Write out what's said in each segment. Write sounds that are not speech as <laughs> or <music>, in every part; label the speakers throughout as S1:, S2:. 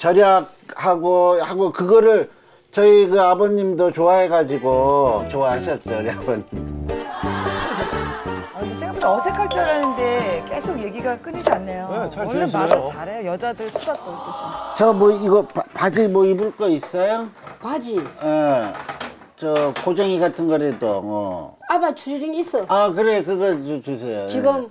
S1: 절약하고 하고 그거를 저희 그 아버님도 좋아해가지고 좋아하셨죠 우리 아버님.
S2: 아, 근데 생각보다 어색할 줄 알았는데 계속 얘기가 끊이지 않네요.
S3: 네, 잘
S4: 원래
S3: 지내시네요.
S4: 말을 잘해요. 여자들 수다 떨듯이.
S1: 저뭐 이거 바, 바지 뭐 입을 거 있어요?
S5: 바지.
S1: 예. 저 고정이 같은 거라도 어.
S5: 아바 추리링 있어.
S1: 아 그래 그거 주, 주세요.
S5: 지금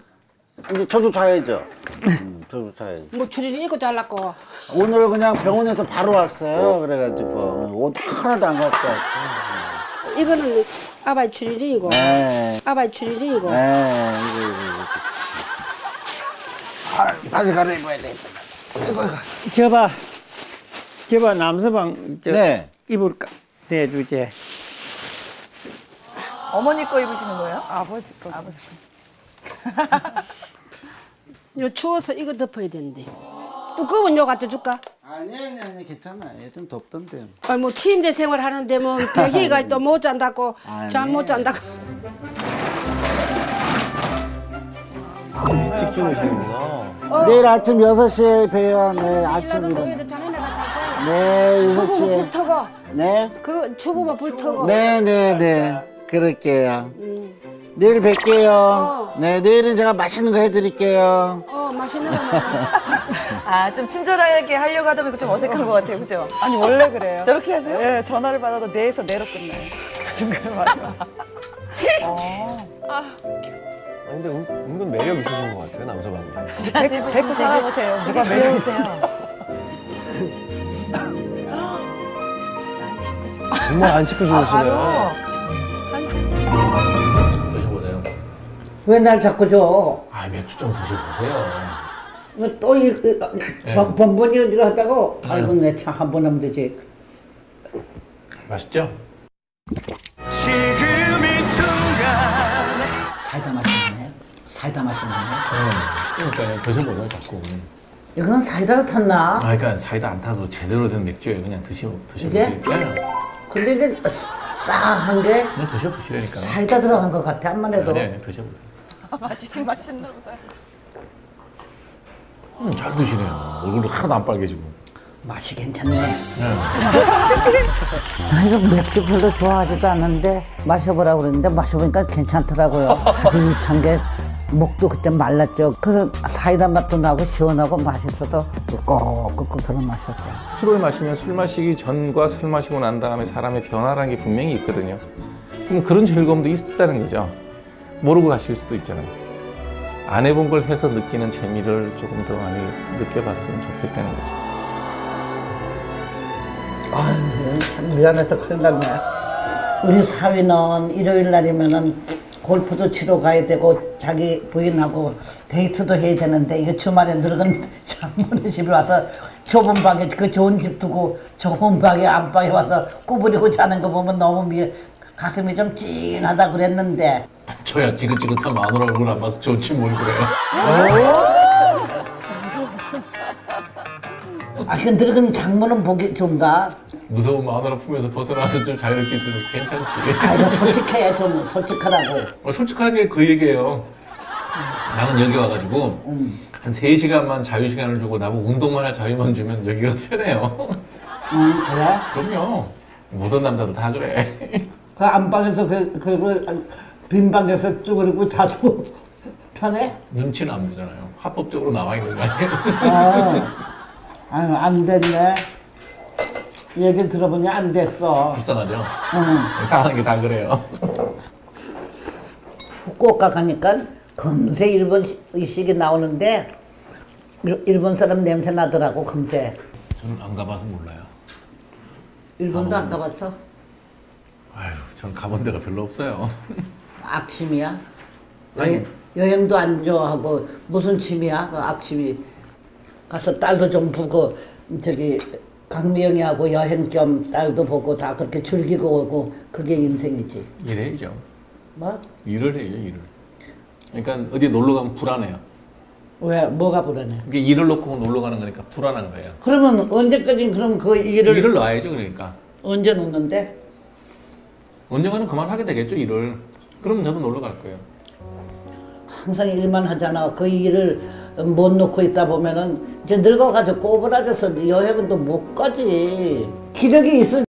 S1: 이제 저도 자야죠. 음, <laughs> 저도 자야죠.
S5: 뭐 추리링 입고 잘랐고.
S1: 오늘 그냥 병원에서 바로 왔어요. 그래가지고 옷 하나도 안 갖고 왔어요.
S5: 이거는 아바 추리링이고.
S1: 네.
S5: 아바 추리링이고.
S1: 네. 이거 이거 이거. 아, 바지 갈아입어야 되겠다. 이거 이거.
S6: 저봐, 저봐 남서방 저
S1: 네.
S6: 입을까 내주제.
S2: 어머니 거 입으시는 거예요?
S4: 아버지 거.
S2: 아버지 거. <laughs>
S5: 요 추워서 이거 덮어야 되는데. 두꺼운 요 갖다 줄까?
S1: 아니 아니 아니 괜찮아. 요즘 덥던데.
S5: 아, 뭐 침대 생활 하는데 뭐 배기가 또 못 잔다고. 잠못 잔다고.
S3: 일찍 주무시는구나.
S1: 내일 아침 6시에 봬요. 네, 아침 일어나.
S5: 잘.
S1: 네,
S5: 초보만 불
S1: 6시에.
S5: 터고.
S1: 네.
S5: 그 초보만 불 터고.
S1: 네, 네, 네. 그럴게요.
S5: 음.
S1: 내일 뵐게요.
S5: 어.
S1: 네, 내일은 제가 맛있는 거 해드릴게요.
S5: 어 맛있는 거. <laughs>
S2: 아, 좀 친절하게 하려고 하다 보니까 좀 어색한 것 같아요. 그죠?
S4: 아니 원래 그래요.
S2: 저렇게 하세요?
S4: 네, 전화를 받아도 내에서 내로 끝나요. <laughs> 중간에 말이
S3: 아, 근데 은, 은근 매력 있으신 것 같아요, 남서방님.
S2: 자주
S4: 데리고 살아보세요. 누가 매력
S2: 귀여우세요.
S3: 정말 안 씻고 주무시네요.
S7: 드셔보세요.
S8: 왜 날 자꾸 줘?
S7: 아 맥주 좀 드셔보세요.
S8: 또 이, 이, 번- 번번이 어디로 하다고? 아이고 내 차 한 번 하면 되지.
S7: 맛있죠?
S8: 사이다 마시네. 사이다 마시네.
S7: 그러니까 드셔보세요 자꾸.
S8: 이거는 사이다로 탔나?
S7: 아 그러니까 사이다 안 타도 제대로 된 맥주예요. 그냥
S8: 이게?
S7: 드셔보세요.
S8: 근데 이제 싸한 게
S7: 그냥 드셔보시라니까.
S8: 사이다 들어간 것 같아. 한만 해도.
S7: 아니 아니 드셔보세요.
S2: 맛있긴 맛있나 보다.
S7: 음, 잘 드시네요. 얼굴이 하나도 안 빨개지고.
S8: 맛이 괜찮네. 나 <laughs> 이거 맥주 별로 좋아하지도 않는데 마셔보라고 그랬는데 마셔보니까 괜찮더라고요. 가슴이 찬게 목도 그때 말랐죠. 그래서 사이다 맛도 나고 시원하고 맛있어서 들어 마셨죠.
S9: 술을 마시면 술 마시기 전과 술 마시고 난 다음에 사람의 변화라는 게 분명히 있거든요. 그럼 그런 즐거움도 있다는 거죠. 모르고 가실 수도 있잖아요. 안 해본 걸 해서 느끼는 재미를 조금 더 많이 느껴봤으면 좋겠다는 거죠.
S8: 아유, 참 미안해서 큰일 났네. 우리 사위는 일요일 날이면은 골프도 치러 가야 되고 자기 부인하고 데이트도 해야 되는데 이거 주말에 늙은 <laughs> 장모네 집에 와서 좁은 방에 그 좋은 집 두고 좁은 방에 안방에 와서 구부리고 자는 거 보면 너무 미 가슴이 좀 찡하다 그랬는데
S7: 저야 지긋지긋한 마누라 얼굴 안 봐서 좋지 뭘 그래요.
S8: 아 그 늙은 장모는 보기 좋은가?
S7: 무서운 마누라 품에서 벗어나서 좀 자유롭게 있으면 괜찮지.
S8: 아 이거 솔직해 좀 솔직하라고.
S7: 어, 솔직하게 그 얘기예요. 나는 여기 와가지고 한 3시간만 자유시간을 주고 나보고 운동만 할 자유만 주면 여기가 편해요.
S8: 응 그래?
S7: 그럼요. 모든 남자도 다 그래.
S8: 그 안방에서 그, 그, 그, 빈 방에서 쭈그리고 자도 편해?
S7: 눈치는 안 보잖아요. 합법적으로 나와 있는 거 아니에요?
S8: 아, 아유, 안 됐네. 얘기 들어보니 안 됐어.
S7: 불쌍하죠?
S8: 응.
S7: 사는 게 다 그래요.
S8: 후쿠오카 가니까 금세 일본 의식이 나오는데 일- 일본 사람 냄새 나더라고 금세.
S7: 저는 안 가봐서 몰라요.
S8: 일본도 안 가봤어?
S7: 아유, 전 가본 데가 별로 없어요.
S8: 악취미야?
S7: 아니.
S8: 여행, 여행 도 안 좋아하고 무슨 취미야? 그 악취미. 가서 딸도 좀 보고 저기 강미영이하고 여행 겸 딸도 보고 다 그렇게 즐기고 오고 그게 인생이지.
S7: 일해야죠.
S8: 뭐?
S7: 일을 해요, 일을. 그러니까 어디 놀러 가면 불안해요.
S8: 왜 뭐가 불안해?
S7: 이게 일을 놓고 놀러 가는 거니까 불안한 거예요.
S8: 그러면 언제까지 그럼 그 일을,
S7: 일을 놔야죠, 그러니까.
S8: 언제 놓는데?
S7: 언젠가는 그만하게 되겠죠, 일을. 그러면 저도 놀러 갈 거예요.
S8: 항상 일만 하잖아. 그 일을 못 놓고 있다 보면은 이제 늙어가지고 꼬부라져서 여행은 또 못 가지. 기력이 있을